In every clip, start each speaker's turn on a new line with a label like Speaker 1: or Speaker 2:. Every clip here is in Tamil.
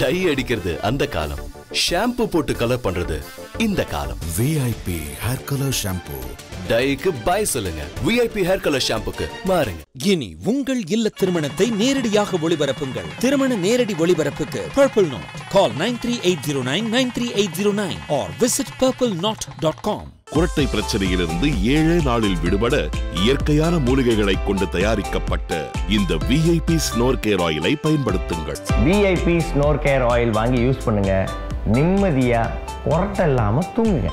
Speaker 1: டை அடிக்கிறது அந்த காலம். ஷாம்பு போட்டு கலர் பண்றது இந்த காலம்.
Speaker 2: விஐபி ஹேர் கலர் ஷாம்பூ
Speaker 1: டைக்கு பை சொல்லுங்க. விஐபி ஹேர் கலர் ஷாம்புக்கு மாறுங்க.
Speaker 3: இனி உங்கள் இல்ல திருமணத்தை நேரடியாக ஒளிபரப்புங்கள். திருமண நேரடி ஒளிபரப்புக்கு purple knot call nine three eight zero nine nine three eight zero nine or visit purple knot dot com
Speaker 4: குரட்டை பிரச்சனையிலிருந்து ஏழே நாளில் விடுபட இயற்கையான மூலிகைகளை கொண்டு தயாரிக்கப்பட்ட இந்த விஐபி ஸ்னோர் கேர் ஆயிலை பயன்படுத்துங்கள்.
Speaker 5: விஐபி ஸ்னோர் கேர் ஆயில் வாங்கி யூஸ் பண்ணுங்க. நிம்மதியா உரட்ட இல்லாம தூங்குங்க.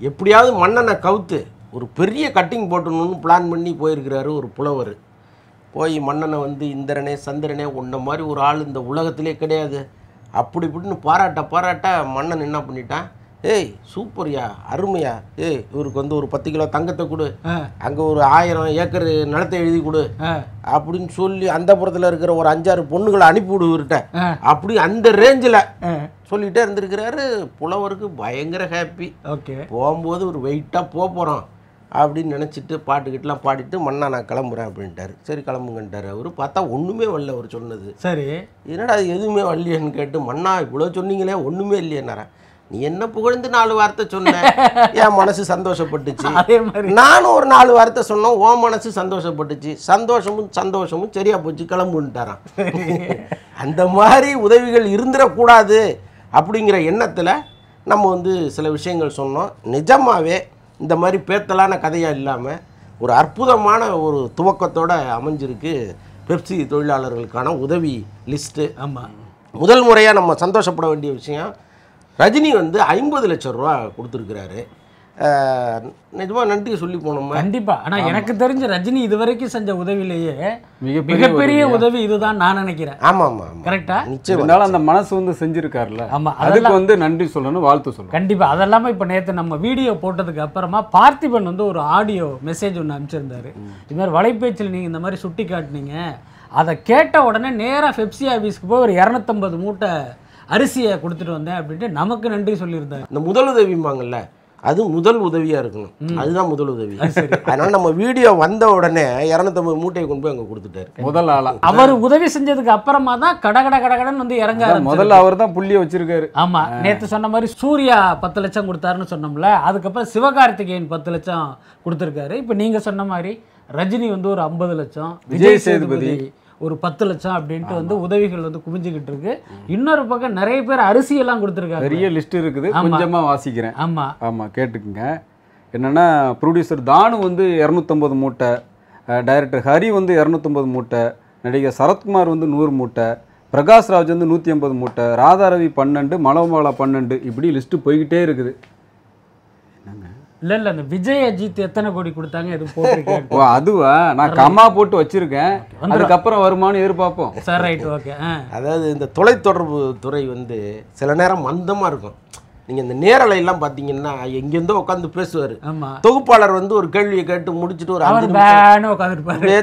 Speaker 6: எப்படியாவது மன்னனை கவுத்து ஒரு பெரிய கட்டிங் போட்டணும்னு பிளான் பண்ணி போயிருக்கிறாரு ஒரு புலவர். போய் மன்னனை வந்து இந்திரனே சந்திரனே உன்ன மாதிரி ஒரு ஆள் இந்த உலகத்திலே கிடையாது. அப்படி இப்படின்னு பாராட்ட பாராட்ட மன்னன் என்ன பண்ணிட்டான்? ஏய் சூப்பர்யா அருமையா. ஏய் இவருக்கு வந்து ஒரு பத்து கிலோ தங்கத்தை கொடு. அங்கே ஒரு ஆயிரம் ஏக்கர் நிலத்தை எழுதி கொடு. அப்படின்னு சொல்லி அந்த புறத்தில் இருக்கிற ஒரு அஞ்சாறு பொண்ணுகளை அனுப்பி விடு இவர்கிட்ட அப்படி அந்த ரேஞ்சில் சொல்லிட்டே இருந்திருக்கிறாரு. புலவருக்கு பயங்கர ஹாப்பி
Speaker 7: ஓகே.
Speaker 6: போகும்போது ஒரு வெயிட்டாக போக போகிறோம் அப்படின்னு நினச்சிட்டு பாட்டுக்கிட்டலாம் பாடிட்டு மண்ணா நான் கிளம்புறேன் அப்படின்ட்டாரு. சரி கிளம்புங்கன்ட்டார் அவர். பார்த்தா ஒன்றுமே வரல அவர் சொன்னது.
Speaker 7: சரி.
Speaker 6: என்னடா அது எதுவுமே வரலையேன்னு கேட்டு மண்ணா இவ்வளோ சொன்னீங்களே ஒன்றுமே இல்லையேன்னாரன் நீ என்ன புகழ்ந்து நாலு வார்த்தை சொன்ன? என் மனசு சந்தோஷப்பட்டுச்சு.
Speaker 7: அதே மாதிரி.
Speaker 6: நானும் ஒரு நாலு வார்த்தை சொன்னோம் உன் மனசு சந்தோஷப்பட்டுச்சு. சந்தோஷமும் சந்தோஷமும் சரியா போச்சு கிளம்புன்ட்டாரான் அந்த மாதிரி உதவிகள் இருந்துடக்கூடாது அப்படிங்கிற எண்ணத்தில் நம்ம வந்து சில விஷயங்கள் சொன்னோம். நிஜமாவே இந்த மாதிரி பேத்தலான கதையாக இல்லாமல் ஒரு அற்புதமான ஒரு துவக்கத்தோட அமைஞ்சிருக்கு பெப்சி தொழிலாளர்களுக்கான உதவி லிஸ்ட்டு.
Speaker 7: ஆமா.
Speaker 6: முதல் முறையாக நம்ம சந்தோஷப்பட வேண்டிய விஷயம் ரஜினி வந்து ஐம்பது லட்சம் ரூபா கொடுத்துருக்கிறாரு. நிஜமாக நன்றி சொல்லி போனோமா?
Speaker 7: கண்டிப்பா. ஆனா எனக்கு தெரிஞ்ச ரஜினி இதுவரைக்கும் செஞ்ச உதவியிலேயே
Speaker 8: மிகப்பெரிய?
Speaker 7: உதவி இதுதான் நான் நினைக்கிறேன்.
Speaker 6: ஆமாம் ஆமாம். ஆமாம்
Speaker 7: கரெக்டா
Speaker 6: நிச்சயம்
Speaker 8: இருந்தாலும் அந்த மனசு வந்து செஞ்சிருக்காருல்ல.
Speaker 7: ஆமா,
Speaker 8: அதுக்கு வந்து நன்றி சொல்லணும் வாழ்த்து சொல்லணும்.
Speaker 7: கண்டிப்பா. அதெல்லாம இப்ப நேத்து நம்ம வீடியோ போட்டதுக்கு அப்புறமா பார்த்திபன் வந்து ஒரு ஆடியோ மெசேஜ் ஒன்று அனுப்பிச்சிருந்தாரு. இது மாதிரி வலைபேச்சில் நீங்க இந்த மாதிரி சுட்டி காட்டுனீங்க. அதை கேட்ட உடனே நேரா பெப்சி ஆஃபீஸ்க்கு போய் ஒரு இரநூத்தம்பது மூட்டை அரிசியை கொடுத்துட்டு வந்தேன் அப்படின்ட்டு நமக்கு நன்றி சொல்லியிருந்தாரு.
Speaker 6: இந்த முதல் உதவிம்பாங்கல்ல அது முதல் உதவியாக இருக்கணும். அதுதான் முதல் உதவி. அதனால நம்ம வீடியோ வந்த உடனே இரநூத்தம்பது மூட்டையை கொண்டு போய் அங்கே கொடுத்துட்டாரு.
Speaker 8: முதல் ஆளா?
Speaker 7: அவர் உதவி செஞ்சதுக்கு அப்புறமா தான் கட கட கடகடன்னு வந்து இறங்க
Speaker 8: அதான்
Speaker 7: ஆரம்பிச்சாரு.
Speaker 8: முதல்ல அவர் தான் புள்ளிய வச்சிருக்காரு.
Speaker 7: ஆமா. நேத்து சொன்ன மாதிரி சூர்யா பத்து லட்சம் கொடுத்தாருன்னு சொன்னோம்ல அதுக்கப்புறம் சிவகார்த்திகேயன் பத்து லட்சம் கொடுத்துருக்காரு. இப்போ நீங்க சொன்ன மாதிரி ரஜினி வந்து ஒரு ஐம்பது லட்சம்
Speaker 8: விஜய் சேதுபதி.
Speaker 7: ஒரு பத்து லட்சம் அப்படின்ட்டு வந்து உதவிகள் வந்து குவிஞ்சுக்கிட்டு இருக்கு. இன்னொரு பக்கம் நிறைய பேர் அரிசி எல்லாம் கொடுத்துருக்காங்க.
Speaker 8: பெரிய லிஸ்ட் இருக்குது.
Speaker 7: ஆமா.
Speaker 8: கொஞ்சமா வாசிக்கிறேன்.
Speaker 7: ஆமா.
Speaker 8: ஆமா கேட்டுக்குங்க. என்னன்னா ப்ரொடியூசர் தானு வந்து இரநூத்தம்பது மூட்டை டைரக்டர் ஹரி வந்து இரநூத்தம்பது மூட்டை நடிகர் சரத்குமார் வந்து நூறு மூட்டை பிரகாஷ் ராஜ் வந்து நூற்றி ஐம்பது மூட்டை ராதாரவி பன்னெண்டு மலோமாலா பன்னெண்டு இப்படி லிஸ்ட்டு போய்கிட்டே இருக்குது.
Speaker 7: இல்ல இல்ல அந்த விஜய் அஜித் எத்தனை கோடி கொடுத்தாங்க எது போட்டிருக்கேன்
Speaker 8: ஓ அதுவா? நான் கம்மா போட்டு வச்சிருக்கேன். அதுக்கப்புறம் வருமானு எதிர்பார்ப்போம்.
Speaker 7: சார் ரைட் ஓகே
Speaker 6: அதாவது இந்த தொலைத்தொடர்பு துறை வந்து சில நேரம் மந்தமாக இருக்கும். நீங்கள் இந்த நேரலை எல்லாம் பார்த்தீங்கன்னா எங்கேருந்தோ உட்காந்து பேசுவார். தொகுப்பாளர் வந்து ஒரு கேள்வியை கேட்டு முடிச்சுட்டு ஒரு அஞ்சு நிமிஷம்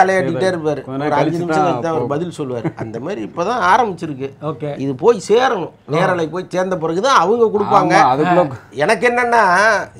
Speaker 6: தலையாட்டிகிட்டே இருப்பார். ஒரு அஞ்சு நிமிஷம்
Speaker 8: தான்
Speaker 6: அவர் பதில் சொல்லுவார். அந்த மாதிரி இப்போ தான் ஆரம்பிச்சிருக்கு.
Speaker 7: ஓகே.
Speaker 6: இது போய் சேரணும். நேரலை போய் சேர்ந்த பிறகு தான் அவங்க கொடுப்பாங்க. எனக்கு என்னன்னா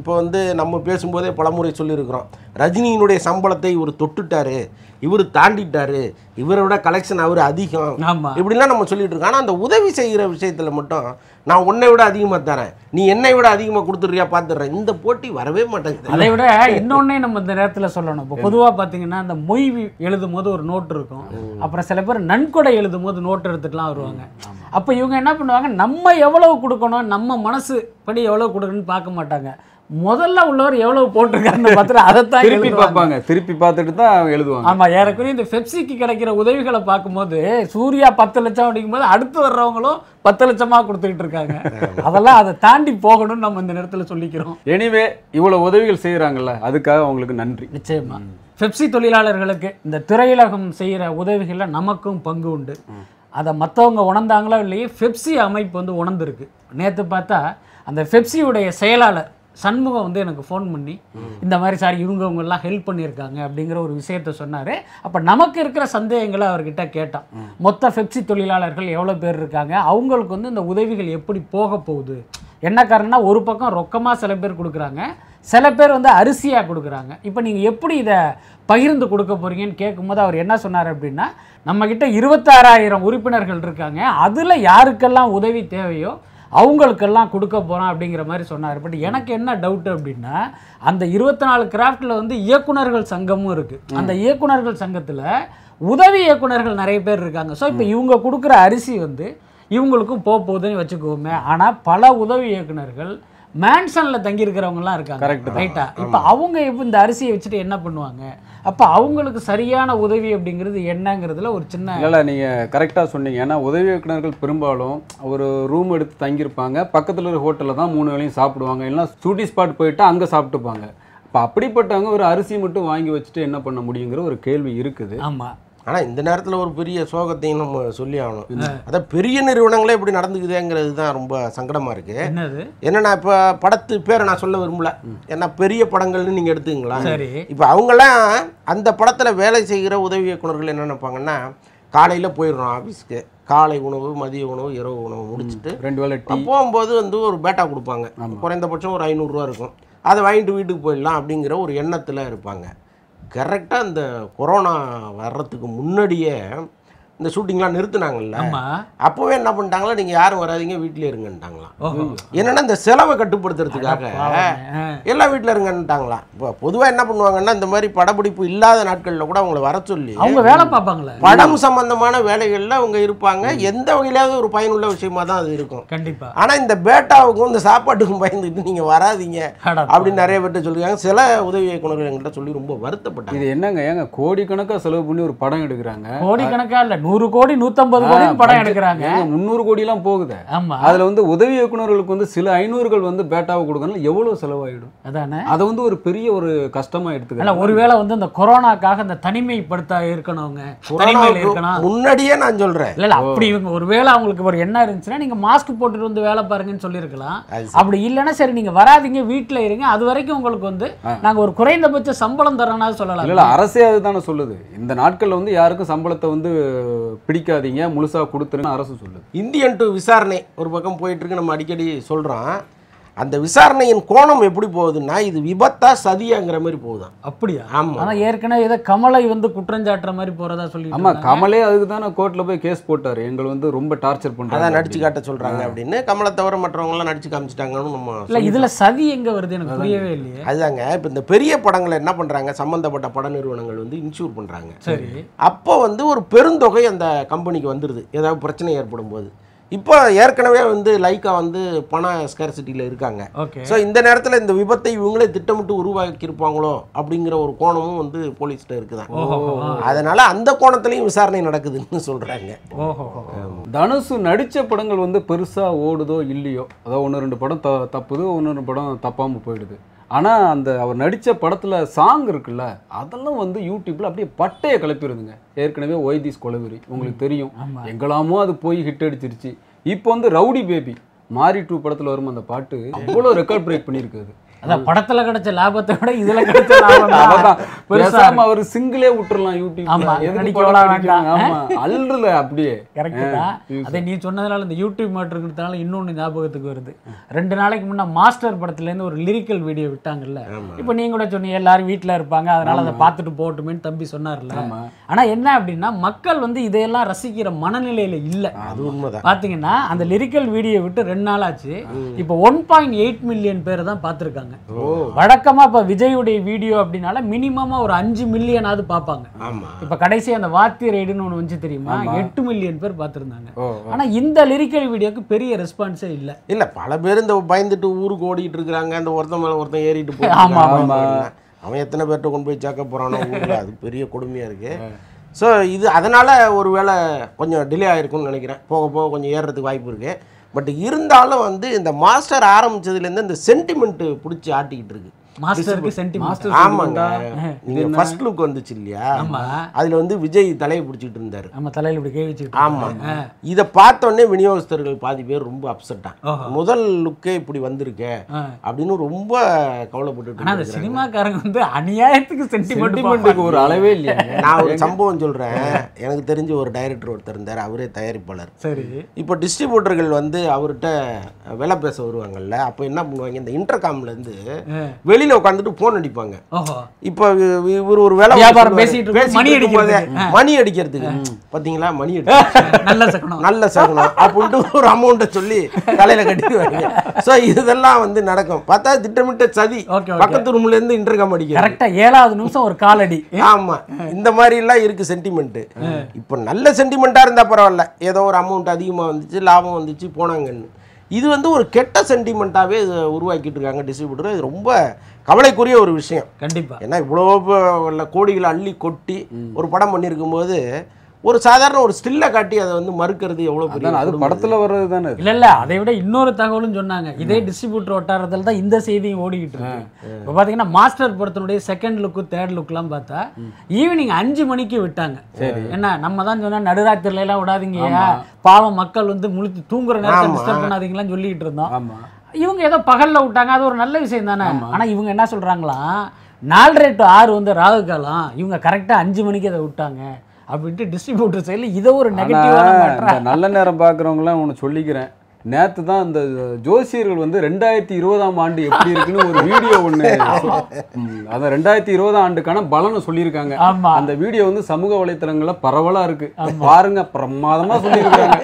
Speaker 6: இப்போ வந்து நம்ம பேசும்போதே பலமுறை சொல்லியிருக்கிறோம். ரஜினியினுடைய சம்பளத்தை இவர் தொட்டுட்டாரு இவர் தாண்டிட்டாரு இவரை விட கலெக்ஷன் அவர் அதிகம்.
Speaker 7: ஆமா.
Speaker 6: இப்படிலாம் நம்ம சொல்லிட்டு இருக்கோம். ஆனால் அந்த உதவி செய்கிற விஷயத்துல மட்டும் நான் உன்னை விட அதிகமாக தரேன். நீ என்னை விட அதிகமாக கொடுத்துட்றியா பார்த்துடுறேன் இந்த போட்டி வரவே மாட்டேங்குது.
Speaker 7: அதை விட இன்னொன்னே நம்ம இந்த நேரத்துல சொல்லணும். இப்போ பொதுவா பாத்தீங்கன்னா அந்த மொய் எழுதும் போது ஒரு நோட் இருக்கும். அப்புறம் சில பேர் நன்கொடை எழுதும் போது நோட் எடுத்துட்டுலாம் வருவாங்க. அப்ப இவங்க என்ன பண்ணுவாங்க? நம்ம எவ்வளவு கொடுக்கணும் நம்ம மனசு படி எவ்வளவு கொடுக்கணும்னு பார்க்க மாட்டாங்க. முதல்ல உள்ளவர் எவ்வளவு போட்டிருக்காருன்னு பார்த்துட்டு அதைத்தான்
Speaker 8: திருப்பி. பார்ப்பாங்க. திருப்பி பார்த்துட்டு தான் எழுதுவாங்க.
Speaker 7: ஆமா ஏறக்குறைய இந்த பெப்சிக்கு கிடைக்கிற உதவிகளை பார்க்கும்போது சூர்யா பத்து லட்சம் அப்படிங்கும்போது அடுத்து வர்றவங்களும் பத்து லட்சமா கொடுத்துக்கிட்டு இருக்காங்க. அதெல்லாம் அதை தாண்டி போகணும்னு நம்ம இந்த நேரத்துல சொல்லிக்கிறோம்.
Speaker 8: எனிவே இவ்வளவு உதவிகள் செய்யறாங்கல்ல அதுக்காக அவங்களுக்கு நன்றி.
Speaker 7: நிச்சயமா. பெப்சி தொழிலாளர்களுக்கு இந்த திரையுலகம் செய்கிற உதவிகளில் நமக்கும் பங்கு உண்டு. அதை மற்றவங்க உணர்ந்தாங்களோ இல்லையே பெப்சி அமைப்பு வந்து உணர்ந்திருக்கு. நேற்று பார்த்தா அந்த பெப்சியுடைய செயலாளர் சண்முகம் வந்து எனக்கு ஃபோன் பண்ணி இந்த மாதிரி சார் இவங்க இவங்கெல்லாம் ஹெல்ப் பண்ணியிருக்காங்க அப்படிங்கிற ஒரு விஷயத்த சொன்னார். அப்போ நமக்கு இருக்கிற சந்தேகங்களை அவர்கிட்ட கேட்டோம் மொத்த பெப்சி தொழிலாளர்கள் எவ்வளோ பேர் இருக்காங்க? அவங்களுக்கு வந்து இந்த உதவிகள் எப்படி போக போகுது? என்ன காரணம்னா ஒரு பக்கம் ரொக்கமாக சில பேர் கொடுக்குறாங்க. சில பேர் வந்து அரிசியாக கொடுக்குறாங்க. இப்போ நீங்கள் எப்படி இதை பகிர்ந்து கொடுக்க போறீங்கன்னு கேட்கும்போது அவர் என்ன சொன்னார் அப்படின்னா நம்மக்கிட்ட இருபத்தாறாயிரம் உறுப்பினர்கள் இருக்காங்க. அதில் யாருக்கெல்லாம் உதவி தேவையோ அவங்களுக்கெல்லாம் கொடுக்க போகிறோம் அப்படிங்கிற மாதிரி சொன்னார். பட் எனக்கு என்ன டவுட் அப்படின்னா அந்த இருபத்தி நாலு கிராஃப்டில் வந்து இயக்குனர்கள் சங்கமும் இருக்குது அந்த இயக்குனர்கள் சங்கத்தில் உதவி இயக்குனர்கள் நிறைய பேர் இருக்காங்க. ஸோ இப்போ இவங்க கொடுக்குற அரிசி வந்து இவங்களுக்கும் போக போகுதுன்னு வச்சுக்கோமே. ஆனால் பல உதவி இயக்குனர்கள் மேன்சனில் தங்கியிருக்கிறவங்கலாம் இருக்காங்க.
Speaker 8: தான்.
Speaker 7: ரைட்டா இப்போ அவங்க இப்போ இந்த அரிசியை வச்சுட்டு என்ன பண்ணுவாங்க? அப்போ அவங்களுக்கு சரியான உதவி அப்படிங்கிறது என்னங்கிறதுல ஒரு சின்ன
Speaker 8: இல்லை நீங்கள் கரெக்டாக சொன்னீங்க. ஏன்னா உதவி இயக்குனர்கள் பெரும்பாலும் ஒரு ரூம் எடுத்து தங்கியிருப்பாங்க. பக்கத்தில் ஒரு ஹோட்டலில் தான் மூணு வேளையும் சாப்பிடுவாங்க. இல்லைன்னா ஷூட்டிங் ஸ்பாட் போயிட்டு அங்கே சாப்பிட்டுப்பாங்க. இப்போ அப்படிப்பட்டவங்க ஒரு அரிசி மட்டும் வாங்கி வச்சுட்டு என்ன பண்ண முடியுங்கிற ஒரு கேள்வி இருக்குது.
Speaker 7: ஆமா.
Speaker 6: ஆனால் இந்த நேரத்தில் ஒரு பெரிய சோகத்தையும் நம்ம சொல்லி ஆகணும். அதான் பெரிய நிறுவனங்களே இப்படி நடந்துக்குதேங்கிறது தான் ரொம்ப சங்கடமாக இருக்குது
Speaker 7: என்னது?
Speaker 6: என்னன்னா இப்போ படத்து பேரை நான் சொல்ல விரும்பல. ஏன்னா பெரிய படங்கள்னு நீங்கள் எடுத்துங்களா இப்போ அவங்கெல்லாம் அந்த படத்தில் வேலை செய்கிற உதவி இயக்குனர்கள் என்ன நினைப்பாங்கன்னா காலையில் போயிடுறோம் ஆஃபீஸ்க்கு காலை உணவு மதிய உணவு இரவு உணவு முடிச்சுட்டு
Speaker 8: ரெண்டு வேளை டீ.
Speaker 6: போகும்போது வந்து ஒரு பேட்டா கொடுப்பாங்க. குறைந்தபட்சம் ஒரு ஐநூறுரூவா இருக்கும். அதை வாங்கிட்டு வீட்டுக்கு போயிடலாம் அப்படிங்கிற ஒரு எண்ணத்தில் இருப்பாங்க. கரெக்டாக இந்த கொரோனா வர்றதுக்கு முன்னாடியே இந்த ஷூட்டிங்லாம் நிறுத்துனாங்கல்ல.
Speaker 7: ஆமா.
Speaker 6: அப்போவே என்ன பண்ணிட்டாங்களா நீங்கள் யாரும் வராதீங்க வீட்டிலே இருங்கன்ட்டாங்களாம்.
Speaker 7: ஓஹோ.
Speaker 6: என்னன்னா இந்த செலவை கட்டுப்படுத்துறதுக்காக. எல்லாம் வீட்டில் இருங்கன்ட்டாங்களாம். இப்போ பொதுவாக என்ன பண்ணுவாங்கன்னா இந்த மாதிரி படப்பிடிப்பு இல்லாத நாட்களில் கூட அவங்கள வர சொல்லி.
Speaker 7: அவங்க வேலை பார்ப்பாங்களே.
Speaker 6: படம் சம்பந்தமான வேலைகளில் அவங்க இருப்பாங்க. எந்த வகையிலாவது ஒரு பயனுள்ள விஷயமா தான் அது இருக்கும்.
Speaker 7: கண்டிப்பா.
Speaker 6: ஆனால் இந்த பேட்டாவுக்கும் இந்த சாப்பாட்டுக்கும் பயந்துட்டு நீங்கள் வராதீங்க அப்படின்னு நிறைய பேர்ட்ட சொல்லியிருக்காங்க சில உதவி இயக்குனர்கள் எங்கள்கிட்ட சொல்லி ரொம்ப வருத்தப்பட்டாங்க.
Speaker 8: இது என்னங்க ஏங்க கோடிக்கணக்காக செலவு பண்ணி ஒரு படம் எடுக்கிறாங்க?
Speaker 7: கோடிக்கணக்கா இல்ல நூறு கோடி நூத்தம்பது கோடி படம் எடுக்கிறாங்க.
Speaker 8: முந்நூறு கோடிலாம் போகுது.
Speaker 7: ஆமா.
Speaker 8: அதுல வந்து உதவி இயக்குனர்களுக்கு வந்து சில ஐநூறுகள் வந்து பேட்டாவை கொடுக்கணும் எவ்வளவு செலவாயிடும்?
Speaker 7: அதானே?
Speaker 8: அதை வந்து ஒரு பெரிய ஒரு கஷ்டமா
Speaker 7: இல்ல
Speaker 8: எடுத்துக்கலாம்
Speaker 7: ஒருவேளை வந்து இந்த கொரோனாக்காக இந்த தனிமைப்படுத்த இருக்கணும் அவங்க தனிமையில் இருக்கணும்
Speaker 6: முன்னாடியே நான் சொல்கிறேன்
Speaker 7: இல்ல அப்படி இவங்க ஒருவேளை அவங்களுக்கு ஒரு எண்ணம் இருந்துச்சுன்னா நீங்க மாஸ்க் போட்டுட்டு வந்து வேலை பாருங்கன்னு சொல்லியிருக்கலாம். அப்படி இல்லைன்னா சரி நீங்க வராதீங்க வீட்ல இருங்க. அது வரைக்கும் உங்களுக்கு வந்து நாங்க ஒரு குறைந்தபட்ச சம்பளம் தரோம்னா
Speaker 8: இல்ல
Speaker 7: சொல்லலாம்.
Speaker 8: இல்ல அரசே அதுதானே சொல்லுது. இந்த நாட்கள்ல வந்து யாருக்கும் சம்பளத்தை வந்து பிடிக்காதீங்க முழுசா கொடுத்துருன்னு அரசு சொல்லுது.
Speaker 6: இந்தியன் டு விசாரணை ஒரு பக்கம் போயிட்டு இருக்கு நம்ம அடிக்கடி சொல்கிறோம் அந்த விசாரணையின் கோணம் எப்படி போகுதுன்னா இது விபத்தா சதியாங்கிற மாதிரி போகுதான்.
Speaker 7: அப்படியா?
Speaker 6: ஆமா.
Speaker 7: ஆனா ஏற்கனவே ஏதோ கமலை வந்து குற்றஞ்சாட்டுற மாதிரி போறதா சொல்லி
Speaker 8: ஆமா கமலே அதுக்கு தானே கோர்ட்ல போய் கேஸ் போட்டாரு. எங்களை வந்து ரொம்ப டார்ச்சர்
Speaker 6: அதான்
Speaker 8: பண்றாங்க
Speaker 6: நடிச்சு காட்ட சொல்றாங்க அப்படின்னு கமலை தவிர மற்றவங்களாம் நடிச்சு காமிச்சிட்டாங்கன்னு நம்ம
Speaker 7: இல்ல இதுல சதி எங்க வருது எனக்கு புரியவே இல்லையே.
Speaker 6: அதுதாங்க. இப்போ இந்த பெரிய படங்களை என்ன பண்ணுறாங்க சம்மந்தப்பட்ட பட நிறுவனங்கள் வந்து இன்சூர் பண்ணுறாங்க
Speaker 7: சரி.
Speaker 6: அப்போ வந்து ஒரு பெருந்தொகை அந்த கம்பெனிக்கு வந்துடுது ஏதாவது பிரச்சனை ஏற்படும் போது இப்போ ஏற்கனவே வந்து லைக்கா வந்து பண ஸ்கேர்சிட்டியில் இருக்காங்க. ஸோ இந்த நேரத்தில் இந்த விபத்தை இவங்களே திட்டமிட்டு உருவாக்கியிருப்பாங்களோ அப்படிங்கிற ஒரு கோணமும் வந்து போலீஸ்கிட்ட இருக்குதான்
Speaker 7: ஓஹோ
Speaker 6: அதனால அந்த கோணத்துலையும் விசாரணை நடக்குதுன்னு சொல்கிறாங்க
Speaker 8: தனுசு நடிச்ச படங்கள் வந்து பெருசா ஓடுதோ இல்லையோ? அதாவது ஒன்று ரெண்டு படம் த தப்புது ஒன்று ரெண்டு படம் தப்பாம போயிடுது. ஆனா அந்த அவர் நடிச்ச படத்துல சாங் இருக்குல்ல அதெல்லாம் வந்து யூடியூப்ல அப்படியே பட்டையை கிளப்பிடுதுங்க ஏற்கனவே ஒய்தீஸ் கொலவெறி உங்களுக்கு தெரியும். எங்கெல்லாமோ அது போய் ஹிட் அடிச்சிருச்சு. இப்போ வந்து ரவுடி பேபி மாரி டூ படத்துல வரும் அந்த பாட்டு அவ்வளோ ரெக்கார்ட் பிரேக் பண்ணியிருக்குது
Speaker 7: அதான் படத்துல கிடைச்ச லாபத்தை விட இதுல கிடைச்ச லாபம் தான்.
Speaker 8: அதான்
Speaker 7: பெருசா
Speaker 8: பேசாம அவர் சிங்கிளே விட்டுறலாம் யூடியூப்
Speaker 7: ஆமா,
Speaker 8: எதுக்கு? ஆமா அல்றல அப்படியே.
Speaker 7: கரெக்ட் தான். அதை நீ சொன்னதுனால இந்த யூடியூப் மாட்டு இருக்கிறதுனால இன்னொன்று ஞாபகத்துக்கு வருது. ரெண்டு நாளைக்கு முன்னே மாஸ்டர் படத்துலேருந்து ஒரு லிரிக்கல் வீடியோ விட்டாங்கல்ல. இப்போ நீங்க கூட சொன்னீங்க எல்லாரும் வீட்டில் இருப்பாங்க அதனால அதை பார்த்துட்டு போகட்டுமேன்னு தம்பி சொன்னார்ல. ஆனா என்ன அப்படின்னா மக்கள் வந்து இதையெல்லாம் ரசிக்கிற மனநிலையில இல்லை.
Speaker 6: அது உண்மைதான்.
Speaker 7: பாத்தீங்கன்னா அந்த லிரிக்கல் வீடியோ விட்டு ரெண்டு நாள் ஆச்சு. இப்போ ஒன் பாயிண்ட் எயிட் மில்லியன் பேர் தான் பார்த்துருக்காங்க. வழக்கமா இப்போ விஜயுடைய வீடியோ அப்படின்னால மினிமமா ஒரு அஞ்சு மில்லியனாவது பார்ப்பாங்க. இப்ப கடைசி அந்த வாத்தி ரைடுன்னு ஒன்று வந்து தெரியுமா? எட்டு மில்லியன் பேர் பார்த்துருந்தாங்க. ஆனா இந்த லிரிக்கல் வீடியோக்கு பெரிய ரெஸ்பான்ஸே இல்ல.
Speaker 6: இல்லை பல பேர் இந்த பயந்துட்டு ஊருக்கு ஓடிட்டு இருக்கிறாங்க. அந்த ஒருத்தன் மேலே ஒருத்தன் ஏறிட்டு
Speaker 7: ஆமா,
Speaker 6: போய் அவன் எத்தனை பேர்கிட்ட கொண்டு போய் சேர்க்க போறானோ அது பெரிய கொடுமையாக இருக்கு. ஸோ இது அதனால ஒருவேளை கொஞ்சம் டிலே ஆயிருக்கும்னு நினைக்கிறேன். போக போக கொஞ்சம் ஏறுறதுக்கு வாய்ப்பு இருக்கு. பட் இருந்தாலும் வந்து இந்த மாஸ்டர் ஆரம்பிச்சதுலேருந்து இந்த சென்டிமெண்ட்டு பிடிச்சி ஆட்டிக்கிட்டு இருக்கு.
Speaker 7: மாஸ்டருக்கு சென்டிமெண்ட்
Speaker 8: மாஸ்டர்
Speaker 6: ஆமாங்க. நீங்க ஃபர்ஸ்ட் லுக் வந்துச்சு இல்லையா? அதுல வந்து விஜய் தலையை பிடிச்சிட்டு இருந்தாரு.
Speaker 7: நம்ம தலையில இப்படி கை வச்சுக்கிட்டு
Speaker 6: ஆமா. இத பார்த்த உடனே விநியோகஸ்தர்கள் பாதி பேர் ரொம்ப அப்செட்டான் முதல் லுக்கே இப்படி வந்திருக்கே அப்படின்னு ரொம்ப கவலைப்பட்டுட்டு
Speaker 7: ஆனா அந்த
Speaker 6: இருக்காங்க.
Speaker 7: சினிமாக்காரங்க வந்து அநியாயத்துக்கு சென்டிமெண்ட்
Speaker 8: சென்டிமெண்ட்டுக்கு ஒரு அளவே இல்லையா
Speaker 6: நான் ஒரு சம்பவம் சொல்றேன். எனக்கு தெரிஞ்ச ஒரு டைரக்டர் ஒருத்தர் இருந்தார். அவரே தயாரிப்பாளர்.
Speaker 7: சரி.
Speaker 6: இப்போ டிஸ்ட்ரிபியூட்டர்கள் வந்து அவர்கிட்ட வேலை பேச வருவாங்கல்ல. அப்போ என்ன பண்ணுவாங்க? இந்த இன்டர்காம்ல இருந்து வெளியில உட்காந்துட்டு போன் அடிப்பாங்க. இப்போ இவர் ஒரு வேலை
Speaker 7: வியாபாரம். பேசிட்டு மணி அடிக்கிறதுக்கு.
Speaker 6: மணி அடிக்கிறதுக்கு. பாத்தீங்களா? மணி அடிச்சு.
Speaker 7: நல்ல சக்கனம்
Speaker 6: நல்ல சகுனம். அப்படின்ட்டு ஒரு அமௌண்ட்டை சொல்லி தலையில கட்டிடுவாங்க ஸோ இதெல்லாம் வந்து நடக்கும். பார்த்தா திட்டமிட்ட சதி. பக்கத்து ரூம்ல இருந்து இன்டர்காம் அடிக்கிறது.
Speaker 7: கரெக்டா ஏழாவது நிமிஷம் ஒரு காலடி.
Speaker 6: ஆமா. இந்த மாதிரி எல்லாம் இருக்கு சென்டிமெண்ட் இப்போ நல்ல சென்டிமெண்டா இருந்தா பரவாயில்ல. ஏதோ ஒரு அமௌண்ட் அதிகமா வந்துச்சு லாபம் வந்துச்சு போனாங்கன்னு. இது வந்து ஒரு கெட்ட சென்டிமெண்ட்டாகவே உருவாக்கிட்டு இருக்காங்க டிஸ்ட்ரிபியூட்டர் இது ரொம்ப கவலைக்குரிய ஒரு விஷயம்.
Speaker 7: கண்டிப்பா.
Speaker 6: ஏன்னா இவ்வளோ கோடிகளை அள்ளி கொட்டி ஒரு படம் பண்ணியிருக்கும் போது ஒரு சாதாரண ஒரு ஸ்டில்லை காட்டி அதை வந்து மறுக்கிறது எவ்வளோ பெரிய
Speaker 8: அது. படத்துல வர்றது தானே
Speaker 7: இல்ல இல்ல. அதை விட இன்னொரு தகவலும் சொன்னாங்க. இதே டிஸ்ட்ரிபியூட்டர் வட்டாரத்தில் தான் இந்த செய்தியும் ஓடிக்கிட்டு இருக்கு. இப்போ பாத்தீங்கன்னா மாஸ்டர் படத்தினுடைய செகண்ட் லுக்கு தேர்ட் லுக்லாம் பார்த்தா ஈவினிங் அஞ்சு மணிக்கு விட்டாங்க. என்ன நம்ம தான் சொன்னா நடுராத்திரில எல்லாம் விடாதீங்க பாவம் மக்கள் வந்து முழித்து தூங்குற நேரத்தை டிஸ்டர்ப் பண்ணாதீங்களான்னு சொல்லிக்கிட்டு இருந்தோம். இவங்க ஏதோ பகல்ல விட்டாங்க. அது ஒரு நல்ல விஷயம் தானே. ஆனா இவங்க என்ன சொல்றாங்களா? நாலரை டு ஆறு வந்து ராகு காலம் இவங்க கரெக்டா அஞ்சு மணிக்கு அதை விட்டாங்க. அப்படின்ட்டு டிஸ்ட்ரிபியூட்டர் சைடில் இதை ஒரு நெகட்டிவான
Speaker 8: நல்ல நேரம் பார்க்குறவங்களாம் ஒன்று சொல்லிக்கிறேன். நேத்து தான் இந்த ஜோசியர்கள் வந்து ரெண்டாயிரத்தி இருபதாம் ஆண்டு எப்படி இருக்குன்னு ஒரு வீடியோ ஒன்று அதான் ரெண்டாயிரத்தி இருபதாம் ஆண்டுக்கான பலனை சொல்லியிருக்காங்க. அந்த வீடியோ வந்து சமூக வலைத்தளங்கள்ல பரவலா இருக்கு. பாருங்க பிரமாதமா சொல்லியிருக்காங்க.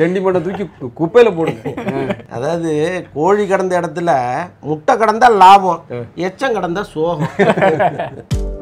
Speaker 8: சென்டிமெண்ட்டை தூக்கி குப்பையில போடுங்க.
Speaker 6: அதாவது கோழி கடந்த இடத்துல முட்டை கடந்தா லாபம் எச்சம் கடந்தா சோகம்.